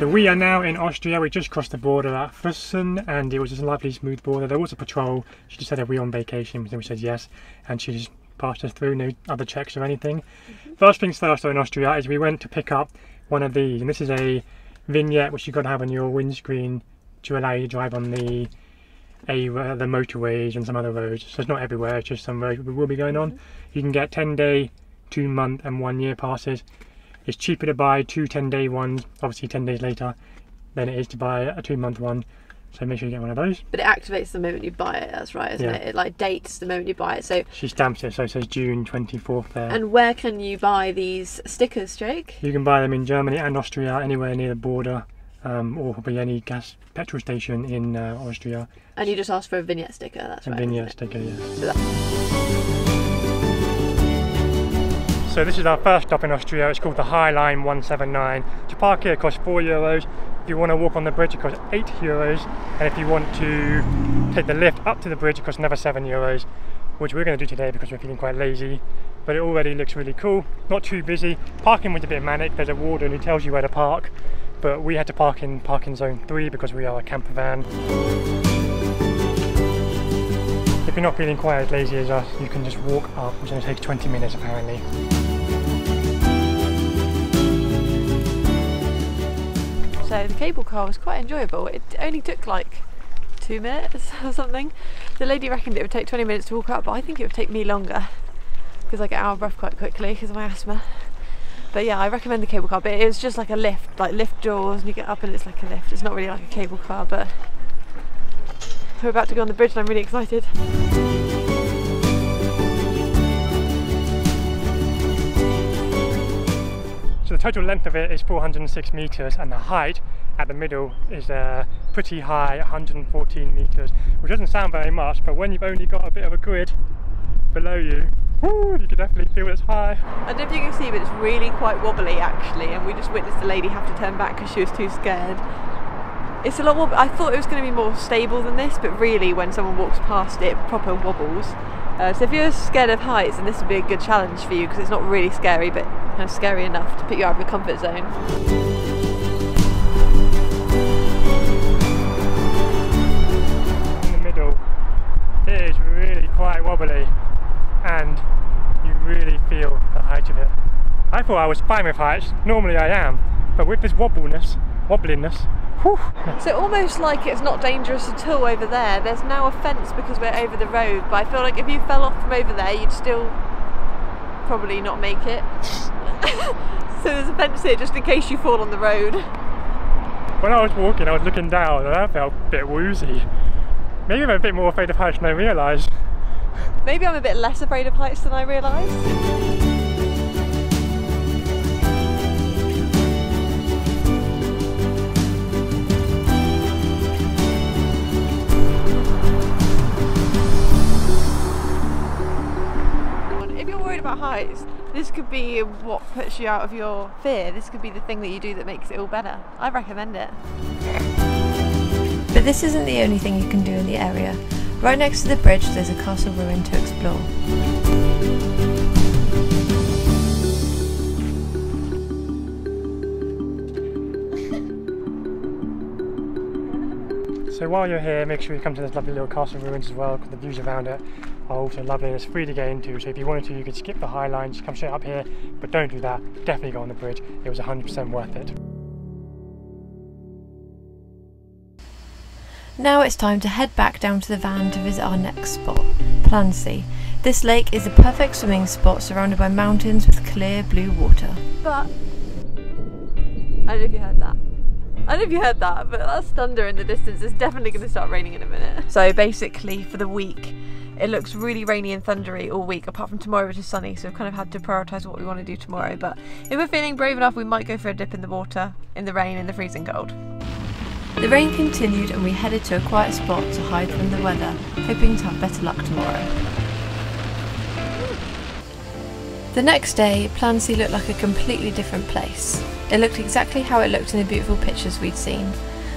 So we are now in Austria. We just crossed the border at Füssen and it was just a lovely smooth border. There was a patrol. She just said, are we on vacation? And we said yes. And she just passed us through, no other checks or anything. Mm-hmm. First things first in Austria is we went to pick up one of these. And this is a vignette which you've got to have on your windscreen to allow you to drive on the a, uh, the motorways and some other roads. So it's not everywhere, it's just some roads we will be going on. Mm-hmm. You can get 10 day, 2 month and 1 year passes it's cheaper to buy two 10 day ones, obviously 10 days later, than it is to buy a two month one. So make sure you get one of those. But it activates the moment you buy it, that's right, isn't yeah. it? It like dates the moment you buy it. So She stamps it, so it says June 24th there. And where can you buy these stickers, Jake? You can buy them in Germany and Austria, anywhere near the border, um, or probably any gas petrol station in uh, Austria. And you just ask for a vignette sticker, that's a right. A vignette sticker, yeah. So so this is our first stop in Austria, it's called the Highline 179. To park here costs 4 euros, if you want to walk on the bridge it costs 8 euros, and if you want to take the lift up to the bridge it costs another 7 euros, which we're going to do today because we're feeling quite lazy. But it already looks really cool, not too busy. Parking was a bit manic, there's a warden who tells you where to park, but we had to park in parking zone 3 because we are a camper van. If you're not feeling quite as lazy as us, you can just walk up, which only takes 20 minutes apparently. The cable car was quite enjoyable. It only took like two minutes or something. The lady reckoned it would take 20 minutes to walk up, but I think it would take me longer because I get out of breath quite quickly because of my asthma. But yeah, I recommend the cable car, but it was just like a lift, like lift doors and you get up and it's like a lift. It's not really like a cable car, but we're about to go on the bridge and I'm really excited. Total length of it is 406 meters and the height at the middle is uh, pretty high, 114 meters, which doesn't sound very much, but when you've only got a bit of a grid below you, whoo, you can definitely feel it's high. I don't know if you can see, but it's really quite wobbly actually, and we just witnessed the lady have to turn back because she was too scared. It's a lot more, I thought it was going to be more stable than this, but really when someone walks past it proper wobbles. Uh, so if you're scared of heights, then this would be a good challenge for you because it's not really scary, but kind of scary enough to put you out of your comfort zone. In the middle, it is really quite wobbly and you really feel the height of it. I thought I was fine with heights, normally I am, but with this wobbliness, wobbliness, Whew. So almost like it's not dangerous at all over there. There's now a fence because we're over the road, but I feel like if you fell off from over there, you'd still probably not make it. so there's a fence here just in case you fall on the road. When I was walking, I was looking down and I felt a bit woozy. Maybe I'm a bit more afraid of heights than I realised. Maybe I'm a bit less afraid of heights than I realised. This could be what puts you out of your fear. This could be the thing that you do that makes it all better. I recommend it. But this isn't the only thing you can do in the area. Right next to the bridge there's a castle ruin to explore. So while you're here, make sure you come to this lovely little castle ruins as well, because the views around it are also lovely and it's free to get into. So if you wanted to, you could skip the Highline, just come straight up here, but don't do that. Definitely go on the bridge. It was 100% worth it. Now it's time to head back down to the van to visit our next spot, Plansee. This lake is a perfect swimming spot surrounded by mountains with clear blue water. But, I don't know if you heard that. I don't know if you heard that, but that's thunder in the distance. It's definitely going to start raining in a minute. So basically, for the week, it looks really rainy and thundery all week, apart from tomorrow, which is sunny. So we've kind of had to prioritise what we want to do tomorrow. But if we're feeling brave enough, we might go for a dip in the water, in the rain, in the freezing cold. The rain continued, and we headed to a quiet spot to hide from the weather, hoping to have better luck tomorrow. The next day, Plansee looked like a completely different place. It looked exactly how it looked in the beautiful pictures we'd seen.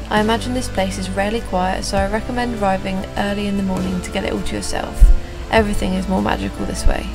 I imagine this place is rarely quiet, so I recommend arriving early in the morning to get it all to yourself. Everything is more magical this way.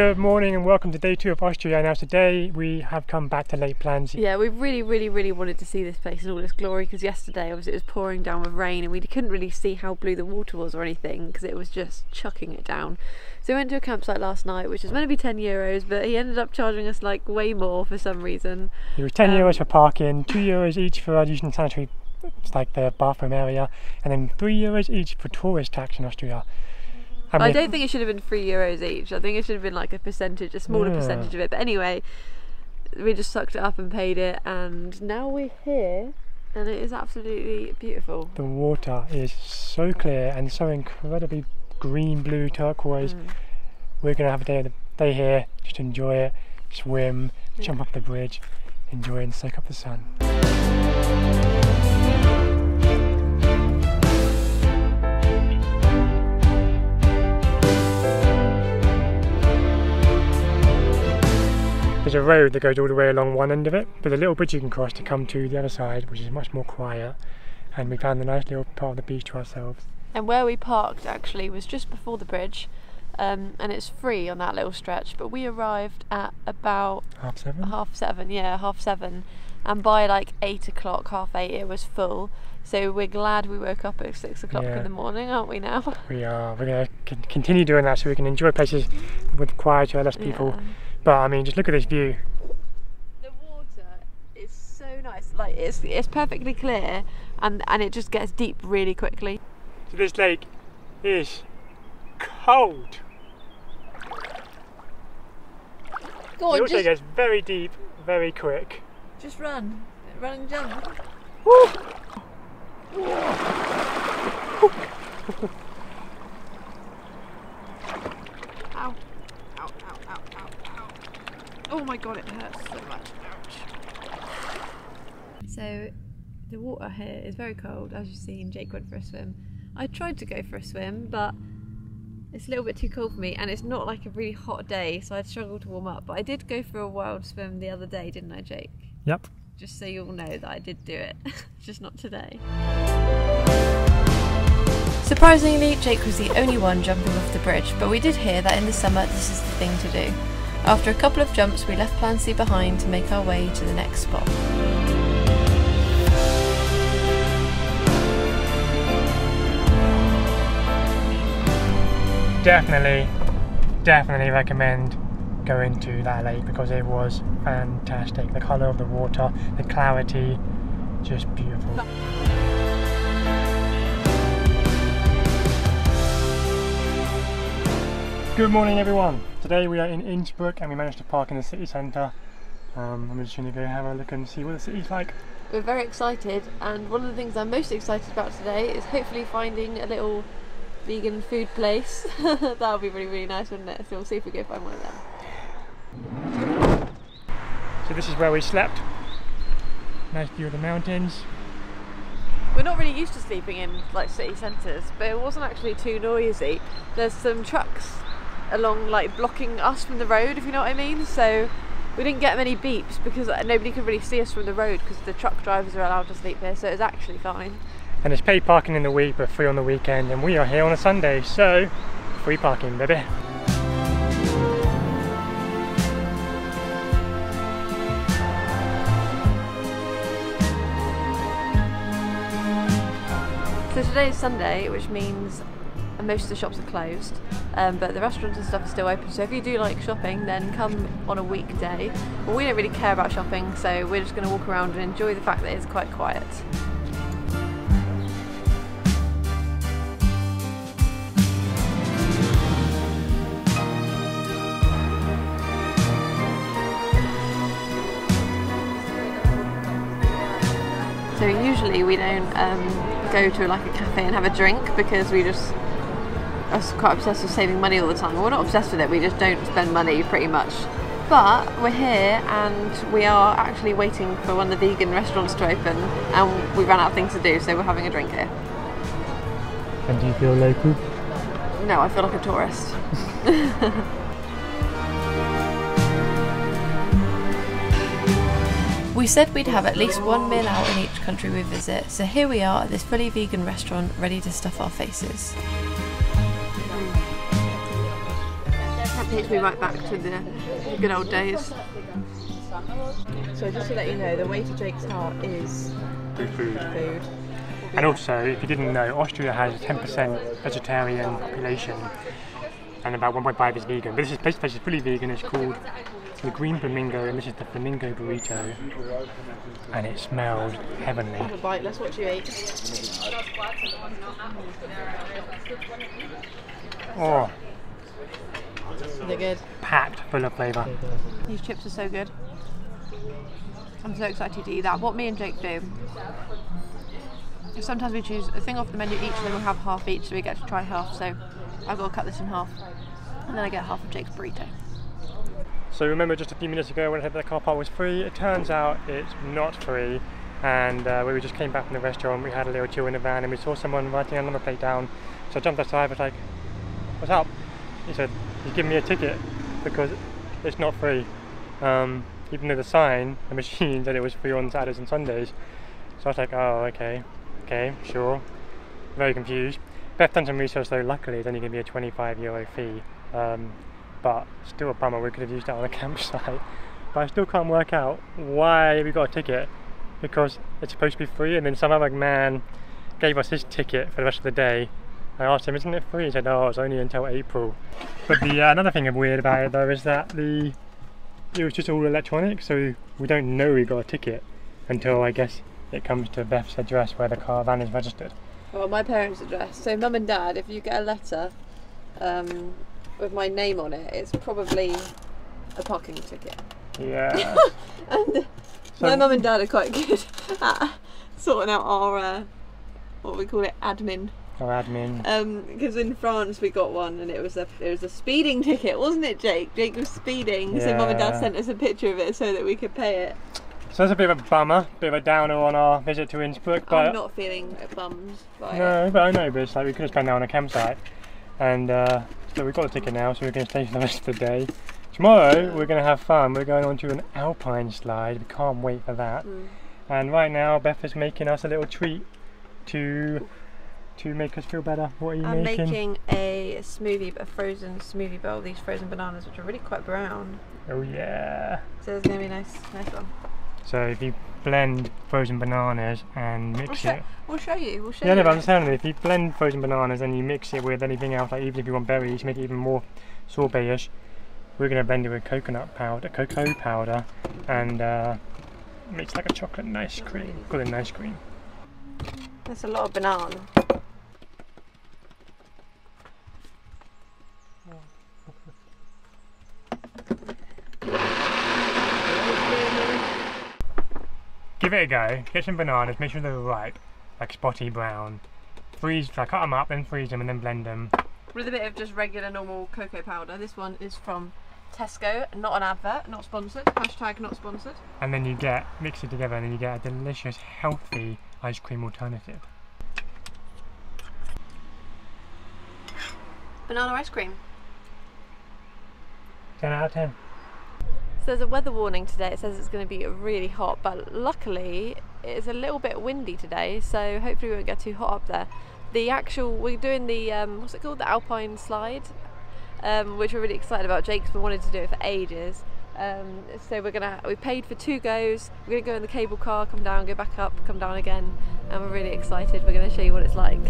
Good morning and welcome to day two of Austria. Now today we have come back to Lake Plansee. Yeah, we really, really, really wanted to see this place in all its glory because yesterday, obviously, it was pouring down with rain and we couldn't really see how blue the water was or anything because it was just chucking it down. So we went to a campsite last night, which was meant to be 10 euros, but he ended up charging us like way more for some reason. It was 10 Um, euros for parking, 2 euros each for our using sanitary, it's like the bathroom area, and then 3 euros each for tourist tax in Austria. I I don't think it should have been three euros each. I think it should have been like a percentage, a smaller Yeah. percentage of it. But anyway, we just sucked it up and paid it, and now we're here, and it is absolutely beautiful. the water is so clear and so incredibly green, blue, turquoise. Mm. We're going to have a day, day here, just enjoy it, swim, jump Yeah. up the bridge, enjoy and soak up the sun. There's a road that goes all the way along one end of it, but a little bridge you can cross to come to the other side, which is much more quiet. And we found a nice little part of the beach to ourselves. And where we parked actually was just before the bridge, um, and it's free on that little stretch. But we arrived at about Half seven? half seven, yeah, half seven, and by like eight o'clock, half eight, it was full. So we're glad we woke up at six o'clock Yeah. in the morning, aren't we now? We are. We're going to continue doing that so we can enjoy places with quieter, less people. Yeah. But I mean, just look at this view. The water is so nice. Like it's it's perfectly clear, and and it just gets deep really quickly. So this lake is cold. Go on, it also gets very deep, very quick. just run, run and jump. Ow. Oh my god, it hurts so much. Ouch. So, the water here is very cold, as you've seen. Jake went for a swim. I tried to go for a swim, but it's a little bit too cold for me, and it's not like a really hot day, so I'd struggle to warm up. But I did go for a wild swim the other day, didn't I, Jake? Yep. Just so you all know that I did do it, just not today. Surprisingly, Jake was the only one jumping off the bridge, but we did hear that in the summer this is the thing to do. After a couple of jumps, we left Plansee behind to make our way to the next spot. Definitely, definitely recommend going to that lake because it was fantastic. The colour of the water, the clarity, just beautiful. Good morning, everyone. Today we are in Innsbruck and we managed to park in the city centre. Um, I'm just going to go have a look and see what the city's like. We're very excited, and one of the things I'm most excited about today is hopefully finding a little vegan food place. that would be really, really nice, wouldn't it? So we'll see if we go find one of them. So this is where we slept. Nice view of the mountains. We're not really used to sleeping in like city centres, but it wasn't actually too noisy. There's some trucks along, like blocking us from the road, if you know what I mean. So we didn't get many beeps because nobody could really see us from the road because the truck drivers are allowed to sleep here. So it was actually fine. And it's paid parking in the week but free on the weekend and we are here on a Sunday so free parking baby. So today is Sunday, which means most of the shops are closed, um, but the restaurants and stuff are still open. So if you do like shopping, then come on a weekday. We don't really care about shopping, so we're just going to walk around and enjoy the fact that it's quite quiet. So usually we don't um, go to like a cafe and have a drink because we just are quite obsessed with saving money all the time. Well, we're not obsessed with it. We just don't spend money pretty much. But we're here and we are actually waiting for one of the vegan restaurants to open, and we ran out of things to do, so we're having a drink here. And do you feel local? No, I feel like a tourist. We said we'd have at least one meal out in each country we visit, so here we are at this fully vegan restaurant ready to stuff our faces. Takes me right back to the good old days. So just to let you know, the way to Jake's heart is Good food. food. And also, if you didn't know, Austria has a 10% vegetarian population and about 1.5 is vegan. But this is this place is fully vegan. It's called the Green Flamingo, and this is the Flamingo Burrito, and it smells heavenly. Have a bite, let's watch you eat. Oh, They're good. packed full of flavour. These chips are so good. I'm so excited to eat that. What me and Jake do sometimes we choose a thing off the menu each and then we'll have half each so we get to try half. So I've got to cut this in half and then I get half of Jake's burrito. So remember just a few minutes ago when I said the car park was free, it turns out it's not free. And uh, we just came back from the restaurant, we had a little chill in the van and we saw someone writing a number plate down. So I jumped outside, I was like, what's up? He said, he's giving me a ticket because it's not free. Um, even though the sign, the machine said it was free on Saturdays and Sundays. So I was like, oh, okay, okay, sure. Very confused. Beth done some research though, luckily it's only going to be a 25 euro fee. Um, but still a bummer, we could have used that on a campsite. But I still can't work out why we got a ticket because it's supposed to be free and then some other man gave us his ticket for the rest of the day. I asked him, isn't it free? He said, oh, it's only until April. But the uh, another thing weird about it though is that the it was just all electronic, so we don't know we got a ticket until I guess it comes to Beth's address where the caravan is registered. Well, my parents' address. So, mum and dad, if you get a letter um, with my name on it, it's probably a parking ticket. Yeah. And my mum and dad are quite good at sorting out our, uh, what we call it, admin. Admin. Because in France we got one, and it was a it was a speeding ticket, wasn't it, Jake? Jake was speeding, so mum and dad sent us a picture of it so that we could pay it. So that's a bit of a bummer, bit of a downer on our visit to Innsbruck, but I'm not feeling bummed by it. no, but I know, but it's like we could have spent that on a campsite, and uh, so we've got a ticket now, so we're going to stay for the rest of the day. Tomorrow we're going to have fun. We're going on to an alpine slide. We can't wait for that. Mm. And right now Beth is making us a little treat to to make us feel better. What are you I'm making? making a smoothie, a frozen smoothie bowl. These frozen bananas, which are really quite brown. Oh yeah. So it's gonna be a nice, nice one. So if you blend frozen bananas and We'll, mix it. we'll show you. We'll show Yeah, you. no, but I'm telling you, if you blend frozen bananas and you mix it with anything else, like even if you want berries, make it even more sorbet-ish, we're going to blend it with coconut powder, cocoa powder, and uh, mix like a chocolate ice cream. Call it an ice cream. That's a lot of banana. Give it a go. Get some bananas, make sure they're ripe, like spotty brown. Freeze, like cut them up, then freeze them, and then blend them. With a bit of just regular normal cocoa powder. This one is from Tesco, not an advert, not sponsored. Hashtag not sponsored. And then you get, mix it together, and then you get a delicious, healthy ice cream alternative. Banana ice cream. 10 out of 10. There's a weather warning today. It says it's going to be really hot, but luckily it's a little bit windy today, so hopefully we won't get too hot up there. The actual we're doing the um, what's it called, the alpine slide, um, which we're really excited about. Jake's been wanting to do it for ages. Um, so we're gonna we paid for two goes. We're gonna go in the cable car, come down, go back up, come down again, and we're really excited. We're gonna show you what it's like.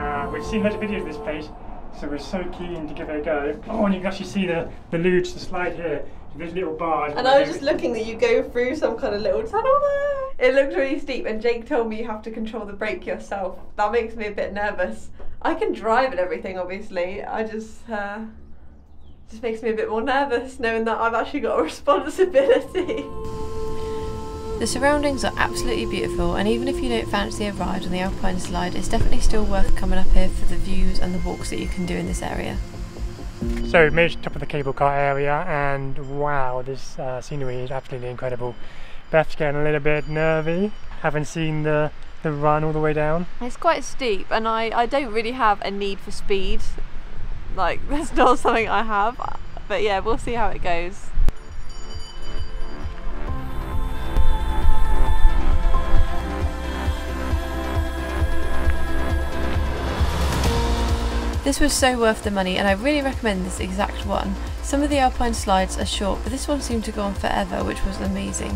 Uh, we've seen loads of videos of this place, so we're so keen to give it a go. Oh, and you can actually see the, the luge, the slide here. So there's little bars. And I was just looking that you go through some kind of little tunnel there. It looks really steep, and Jake told me you have to control the brake yourself. That makes me a bit nervous. I can drive and everything, obviously. I just uh, just makes me a bit more nervous knowing that I've actually got a responsibility. The surroundings are absolutely beautiful, and even if you don't fancy a ride on the Alpine slide, it's definitely still worth coming up here for the views and the walks that you can do in this area. So we made it to the top of the cable car area, and wow, this uh, scenery is absolutely incredible. Beth's getting a little bit nervy, having seen the, the run all the way down. It's quite steep, and I, I don't really have a need for speed. Like, that's not something I have. But yeah, we'll see how it goes. This was so worth the money and I really recommend this exact one. Some of the alpine slides are short but this one seemed to go on forever which was amazing.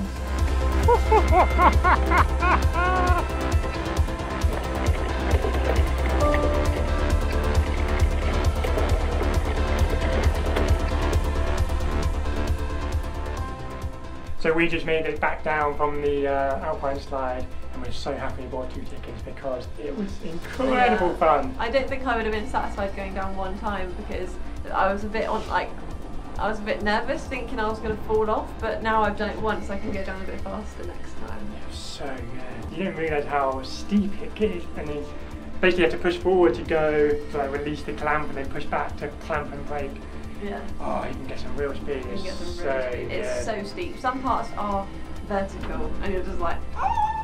So we just made it back down from the uh, Alpine slide and we're so happy we bought two tickets because it was incredible Yeah. fun. I don't think I would have been satisfied going down one time because I was a bit on like I was a bit nervous thinking I was going to fall off, but now I've done it once, I can go down a bit faster next time. It was so good. You don't realise how steep it gets and then basically you have to push forward to go to like release the clamp and then push back to clamp and brake. Yeah, Oh, you can get some real speed. you can It's get some so really speed. It's so steep. Some parts are vertical, and you're just like. "Ah!"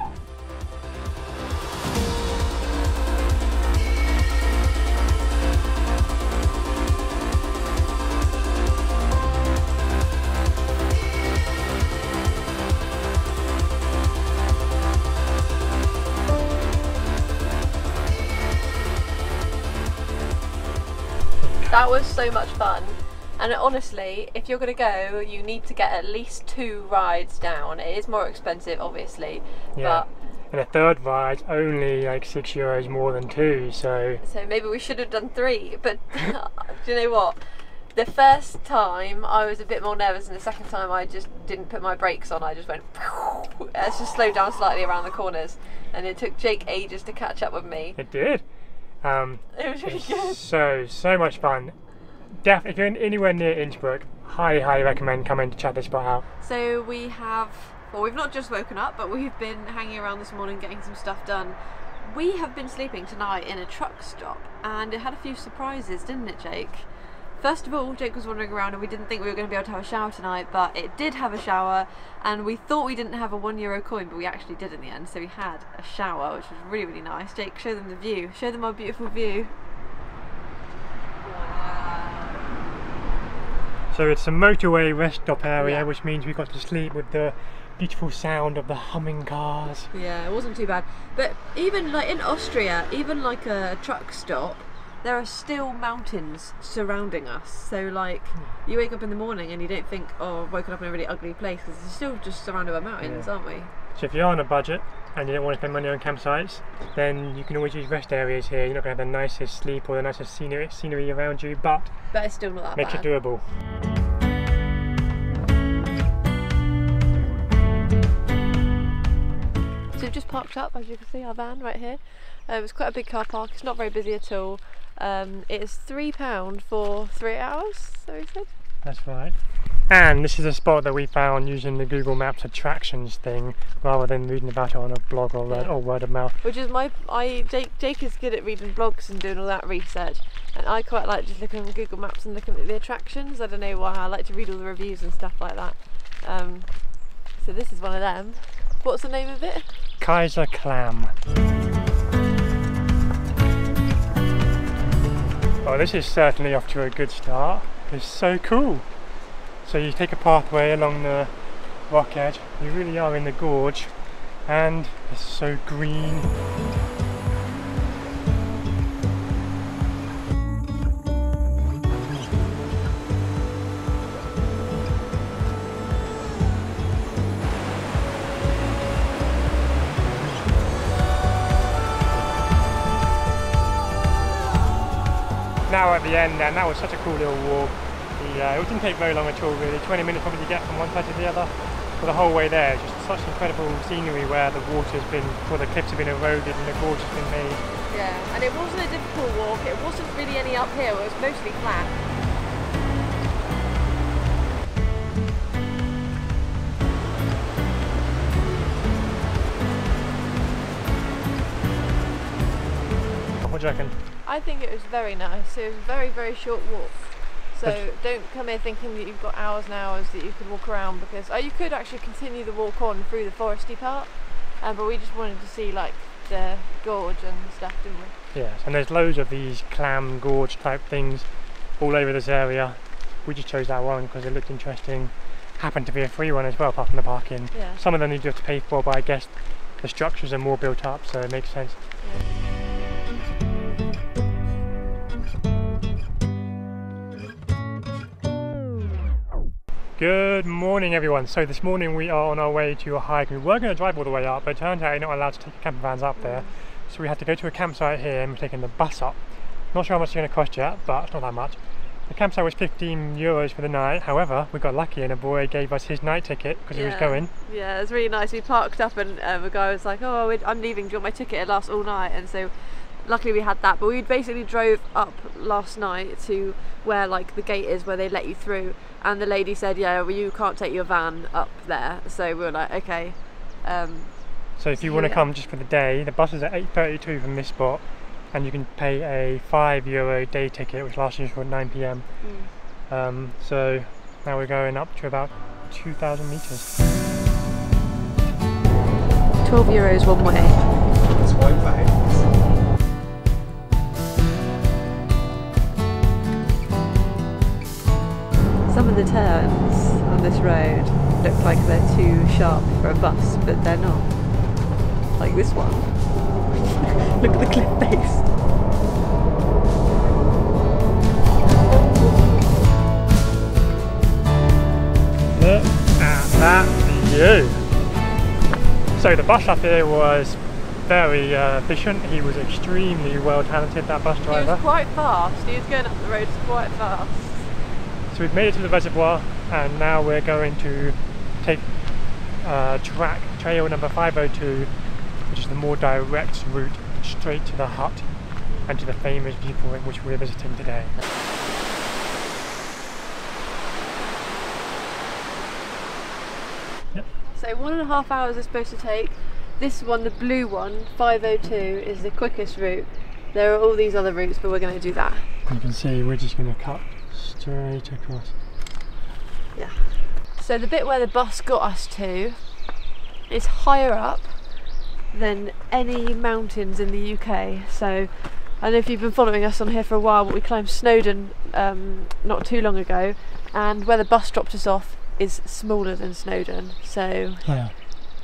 That was so much fun. And honestly, if you're going to go, you need to get at least two rides down. It is more expensive, obviously, Yeah. And a third ride's only like six euros more than two, so so maybe we should have done three. But do you know what? The first time I was a bit more nervous, and the second time I just didn't put my brakes on. I just went. Let's just slow down slightly around the corners, and it took Jake ages to catch up with me. it did. Um, It was really good. so so much fun. Def- if you're in, anywhere near Innsbruck, highly highly recommend coming to check this spot out. So we have, well, we've not just woken up, but we've been hanging around this morning getting some stuff done. We have been sleeping tonight in a truck stop, and it had a few surprises, didn't it, Jake? First of all, Jake was wandering around, and we didn't think we were going to be able to have a shower tonight, but it did have a shower, and we thought we didn't have a one euro coin, but we actually did in the end. So we had a shower, which was really, really nice. Jake, show them the view. Show them our beautiful view. So it's a motorway rest stop area, Yeah. which means we got to sleep with the beautiful sound of the humming cars. Yeah, it wasn't too bad. But even like in Austria, even like a truck stop, there are still mountains surrounding us. So like you wake up in the morning and you don't think, oh, I've woken up in a really ugly place because it's still just surrounded by mountains, Yeah. aren't we? So if you're on a budget and you don't want to spend money on campsites, then you can always use rest areas here. You're not going to have the nicest sleep or the nicest scenery, scenery around you, but But it's still not that makes bad. it doable. So we've just parked up, as you can see, our van right here. Um, it's quite a big car park. It's not very busy at all. Um, it is three pound for three hours. So he said. That's right. And this is a spot that we found using the Google Maps attractions thing rather than reading about it on a blog or, word, Yeah. or word of mouth. Which is my I Jake Jake is good at reading blogs and doing all that research, and I quite like just looking on Google Maps and looking at the attractions. I don't know why I like to read all the reviews and stuff like that. Um, so this is one of them. What's the name of it? Kaiserklamm. Oh, this is certainly off to a good start. It's so cool. So you take a pathway along the rock edge. You really are in the gorge, and it's so green. Now at the end, and that was such a cool little walk. The, uh, it didn't take very long at all, really. 20 minutes probably to get from one side to the other. For the whole way there, just such incredible scenery where the water's been, or the cliffs have been eroded and the gorge has been made. Yeah, and it wasn't a difficult walk. It wasn't really any uphill. It was mostly flat. What do you reckon? I think it was very nice. It was a very very short walk. So don't come here thinking that you've got hours and hours that you could walk around because oh, you could actually continue the walk on through the foresty part, um, but we just wanted to see like the gorge and stuff, didn't we? Yes, and there's loads of these Klamm gorge type things all over this area. We just chose that one because it looked interesting. Happened to be a free one as well, apart from the parking. Yeah. Some of them you do have to pay for, but I guess the structures are more built up, so it makes sense. yeah. Good morning everyone. So this morning we are on our way to a hike. We were going to drive all the way up, but it turns out you're not allowed to take camper vans up there. So we had to go to a campsite here and we're taking the bus up. Not sure how much it's going to cost yet, but it's not that much. The campsite was 15 euros for the night. However, we got lucky and a boy gave us his night ticket because he was going. Yeah, it was really nice. We parked up and um, a guy was like, "Oh, I'm leaving. Do you want my ticket? It lasts all night." And so, luckily we had that. But we basically drove up last night to where like the gate is where they let you through, and the lady said, "Yeah, well, you can't take your van up there." So we were like, "Okay." Um, So if you So want to yeah. come just for the day, the bus is at 8.32 from this spot and you can pay a 5 euro day ticket which lasts you for 9pm. Um, so now we're going up to about 2,000 metres. 12 euros one way. That's why Some of the turns on this road look like they're too sharp for a bus, but they're not. Like this one. look at the cliff face. Look at that view! So the bus up here was very uh, efficient. He was extremely well talented, that bus driver. He was quite fast. He was going up the roads quite fast. So we've made it to the reservoir and now we're going to take uh, track trail number 502 which is the more direct route straight to the hut and to the famous viewpoint which we're visiting today. Yep. So one and a half hours is supposed to take. This one, the blue one, 502, is the quickest route. There are all these other routes, but we're going to do that. You can see we're just going to cut straight across. Yeah. So the bit where the bus got us to is higher up than any mountains in the UK. So I don't know if you've been following us on here for a while, but we climbed Snowdon um, not too long ago, and where the bus dropped us off is smaller than Snowdon. So Oh yeah,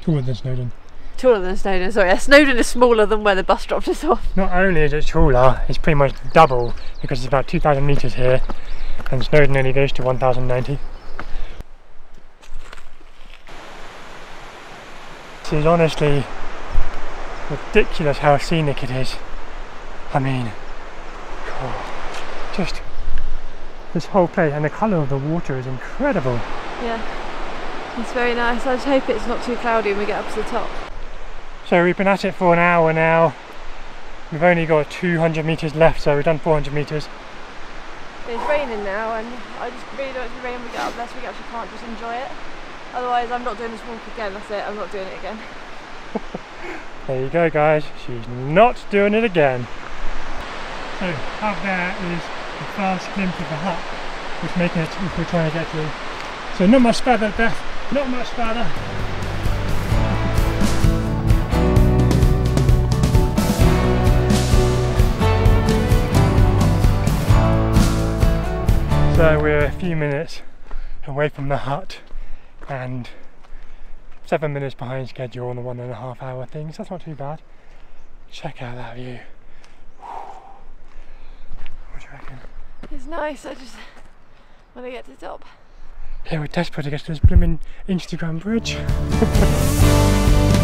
taller than Snowdon. taller than Snowdon. Sorry, yeah, Snowdon is smaller than where the bus dropped us off. Not only is it taller, it's pretty much double because it's about 2,000 metres here and Snowdon only goes to 1,090. This is honestly ridiculous how scenic it is. I mean, God, just this whole place and the colour of the water is incredible. Yeah, it's very nice. I just hope it's not too cloudy when we get up to the top. So we've been at it for an hour now. We've only got 200 metres left, so we've done 400 metres. It's raining now, and I just really don't want it to rain when we get up there, so we actually can't just enjoy it. Otherwise, I'm not doing this walk again. That's it. I'm not doing it again. There you go, guys. She's not doing it again. So up there is the first glimpse of the hut, which making it if we're trying to get through. So not much further, Beth. Not much further. So we're a few minutes away from the hut and seven minutes behind schedule on the one and a half hour thing, so that's not too bad. Check out that view. What do you reckon? It's nice. I just want to get to the top. Yeah, we're desperate to get to this blooming Instagram bridge.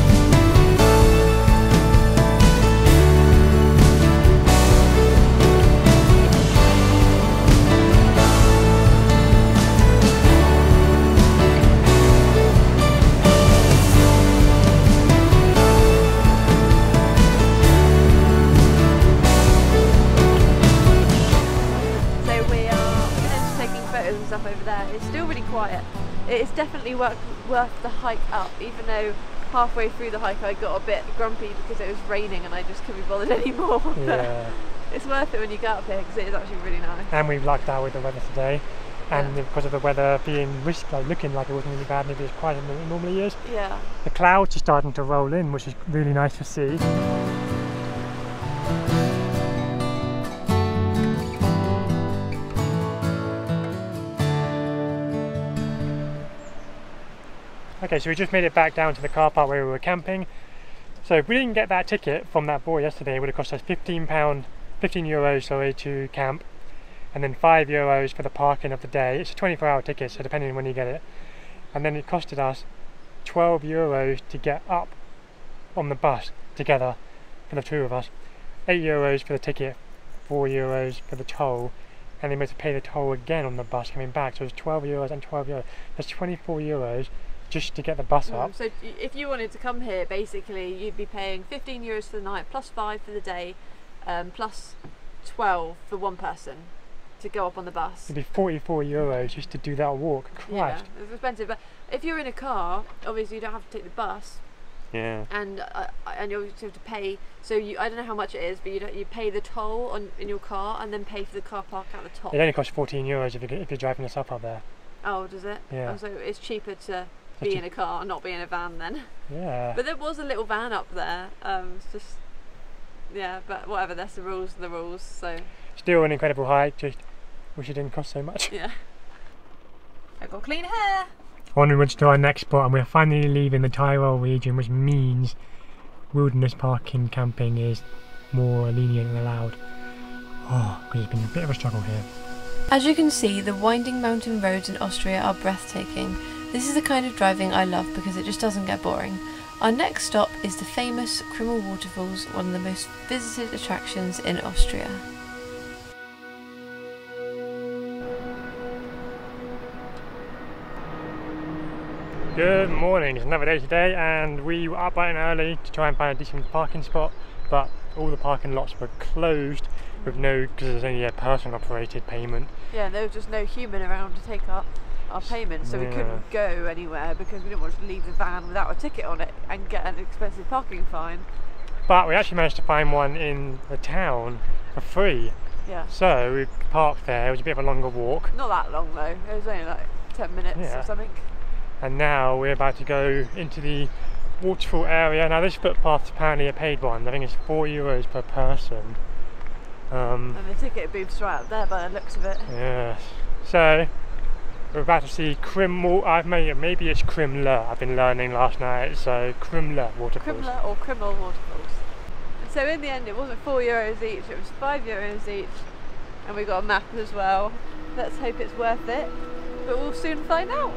quiet. It is definitely worth, worth the hike up, even though halfway through the hike I got a bit grumpy because it was raining and I just couldn't be bothered anymore. Yeah, it's worth it when you get up here because it is actually really nice. and we've lucked out with the weather today. And Yeah. because of the weather being risk, like looking like it wasn't really bad, maybe it's quieter than it normally is. Yeah. The clouds are starting to roll in, which is really nice to see. Okay, so we just made it back down to the car park where we were camping. So if we didn't get that ticket from that boy yesterday, it would have cost us 15 pound, 15 euros sorry, to camp. and then five euros for the parking of the day. It's a 24-hour ticket, so depending on when you get it. And then it costed us 12 euros to get up on the bus together for the two of us. 8 euros for the ticket, 4 euros for the toll, and then we had to pay the toll again on the bus coming back. So it was 12 euros and 12 euros. That's 24 euros just to get the bus up. So if you wanted to come here, basically you'd be paying 15 euros for the night, plus five for the day, um, plus 12 for one person to go up on the bus. It'd be 44 euros just to do that walk. Yeah, it's expensive. But if you're in a car, obviously you don't have to take the bus, Yeah. and uh, and you have to pay. So you, I don't know how much it is, but you don't, you pay the toll on in your car, and then pay for the car park at the top. It only costs 14 euros if, you, if you're driving us up there. Oh, does it? Yeah. Oh, so it's cheaper to be in a car, not be in a van then. Yeah. But there was a little van up there. Um, it's just yeah, but whatever. That's the rules. The rules. So Still an incredible hike, just wish it didn't cost so much. yeah. I've got clean hair. Onwards to our next spot, and we're finally leaving the Tyrol region, which means wilderness parking camping is more lenient and allowed. Oh, because it's been a bit of a struggle here. As you can see, the winding mountain roads in Austria are breathtaking. This is the kind of driving I love because it just doesn't get boring. Our next stop is the famous Krimml Waterfalls, one of the most visited attractions in Austria. Good morning, it's another day today, and we were up bright and early to try and find a decent parking spot, but all the parking lots were closed with no, because there's only a person operated payment. Yeah, there was just no human around to take up our payment, so we couldn't go anywhere because we didn't want to leave the van without a ticket on it and get an expensive parking fine. But we actually managed to find one in the town for free. Yeah. So we parked there, it was a bit of a longer walk, Not that long though. It was only like ten minutes Yeah. or something. and now we're about to go into the waterfall area. Now this footpath's apparently a paid one, I think it's four euros per person. Um, And the ticket booth's right up there by the looks of it. yes. So we're about to see Krim, I've uh, made, maybe it's Krimler, I've been learning last night, so Krimler waterfalls. Krimler or Krimml waterfalls. So in the end, it wasn't four euros each; it was five euros each, and we got a map as well. Let's hope it's worth it, but we'll soon find out.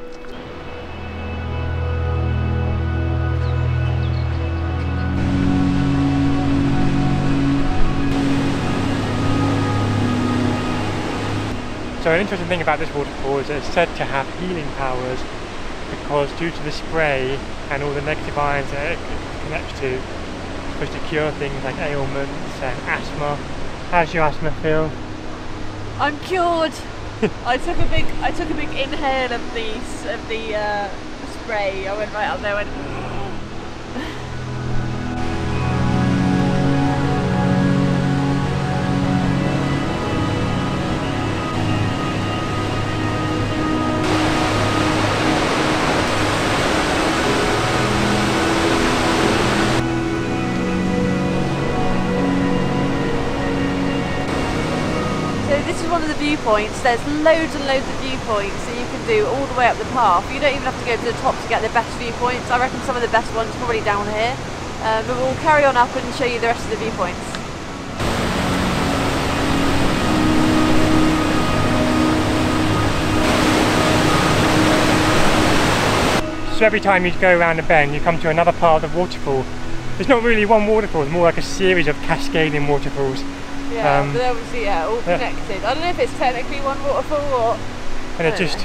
So an interesting thing about this waterfall is it's said to have healing powers because due to the spray and all the negative ions that it connects to, it's supposed to cure things like ailments and asthma. How's your asthma feel? I'm cured. I took a big, I took a big inhale of the of the uh, spray. I went right up there. Went. This is one of the viewpoints. There's loads and loads of viewpoints that you can do all the way up the path. You don't even have to go to the top to get the best viewpoints. I reckon some of the best ones are probably down here. Um, but we'll carry on up and show you the rest of the viewpoints. So every time you go around a bend you come to another part of the waterfall. It's not really one waterfall, it's more like a series of cascading waterfalls. Yeah, Um, but obviously yeah, all connected. I don't know if it's technically one waterfall or And it just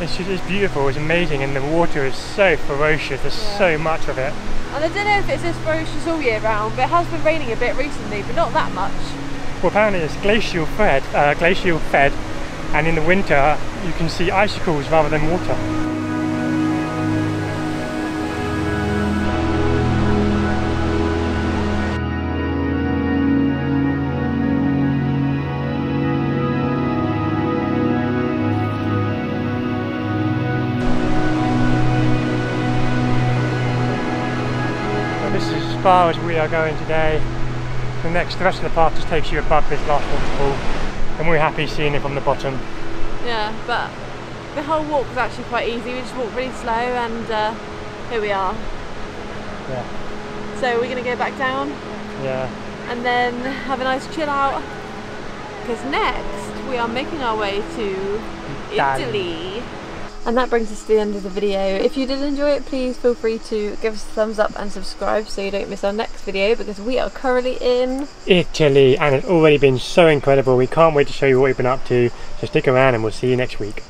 it's just it's beautiful, it's amazing and the water is so ferocious, there's so much of it. and I don't know if it's this ferocious all year round, but it has been raining a bit recently, but not that much. Well apparently it's glacial fed uh, glacial fed and in the winter you can see icicles rather than water. Far as we are going today. The next, the rest of the path just takes you above this last waterfall, and we're happy seeing it from the bottom. Yeah, but the whole walk was actually quite easy. We just walked really slow, and uh, here we are. Yeah, So we're gonna go back down yeah. and then have a nice chill out because next we are making our way to Italy. And that brings us to the end of the video. If you did enjoy it, please feel free to give us a thumbs up and subscribe so you don't miss our next video because we are currently in Italy, and it's already been so incredible. We can't wait to show you what we've been up to. So stick around and we'll see you next week.